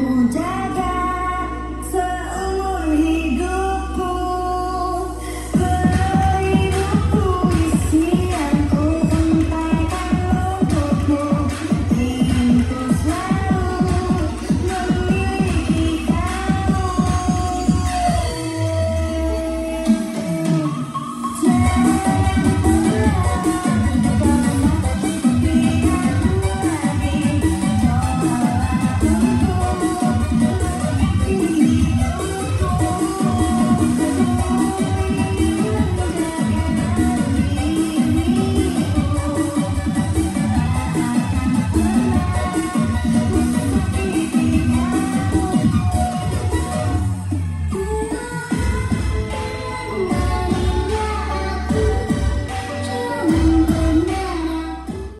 Bon day.